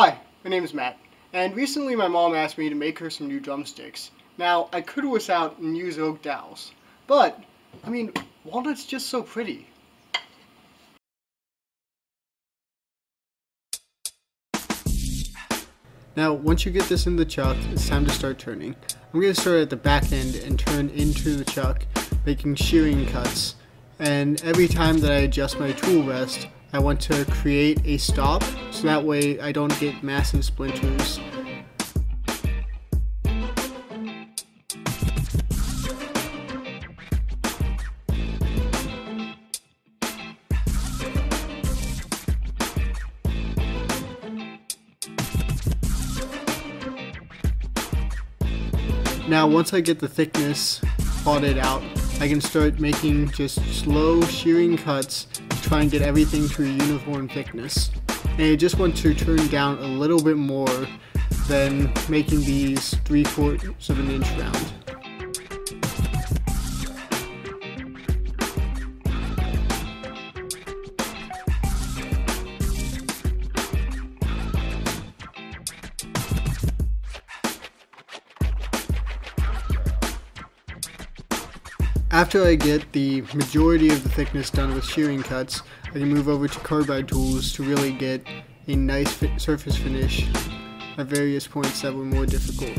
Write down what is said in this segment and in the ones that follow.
Hi, my name is Matt, and recently my mom asked me to make her some new drumsticks. Now, I could wuss out and use oak dowels, but, I mean, walnut's just so pretty. Now, once you get this in the chuck, it's time to start turning. I'm going to start at the back end and turn into the chuck, making shearing cuts. And every time that I adjust my tool rest, I want to create a stop so that way I don't get massive splinters. Now once I get the thickness plotted out, I can start making just slow shearing cuts to try and get everything to a uniform thickness. And you just want to turn down a little bit more than making these 3 quarters of an inch round. After I get the majority of the thickness done with shearing cuts, I can move over to carbide tools to really get a nice fi surface finish at various points that were more difficult.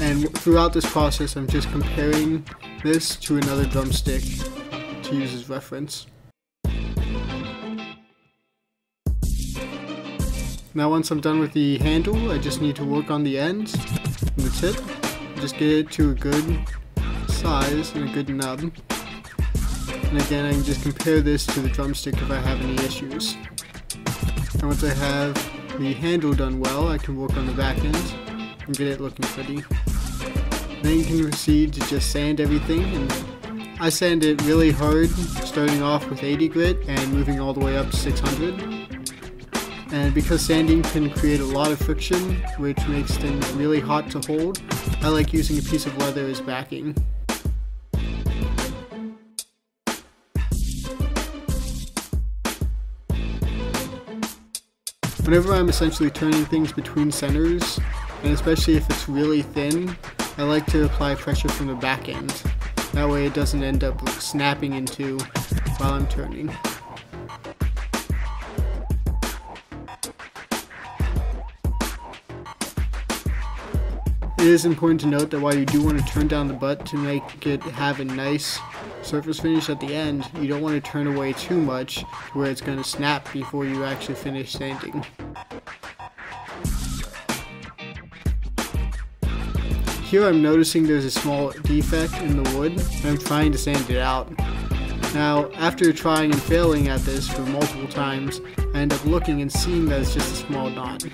And throughout this process, I'm just comparing this to another drumstick to use as reference. Now once I'm done with the handle, I just need to work on the ends and the tip. Just get it to a good size and a good nub. And again, I can just compare this to the drumstick if I have any issues. And once I have the handle done well, I can work on the back end and get it looking pretty. Then you can proceed to just sand everything and I sand it really hard, starting off with 80 grit and moving all the way up to 600 and because sanding can create a lot of friction, which makes things really hot to hold, I like using a piece of leather as backing. Whenever I'm essentially turning things between centers, and especially if it's really thin, I like to apply pressure from the back end. That way it doesn't end up snapping into while I'm turning. It is important to note that while you do want to turn down the butt to make it have a nice surface finish at the end, you don't want to turn away too much where it's going to snap before you actually finish sanding. Here I'm noticing there's a small defect in the wood and I'm trying to sand it out. Now, after trying and failing at this for multiple times, I end up looking and seeing that it's just a small knot.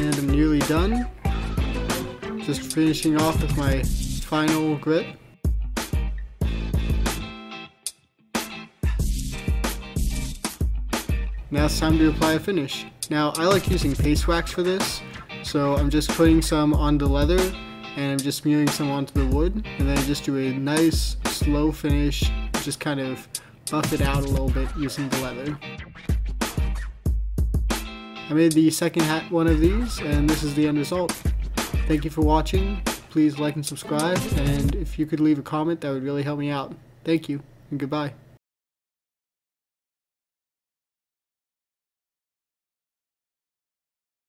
And I'm nearly done. Just finishing off with my final grit. Now it's time to apply a finish. Now I like using paste wax for this, so I'm just putting some on the leather and I'm just smearing some onto the wood and then I just do a nice slow finish, just kind of buff it out a little bit using the leather. I made the second hat one of these, and this is the end result. Thank you for watching. Please like and subscribe, and if you could leave a comment, that would really help me out. Thank you, and goodbye.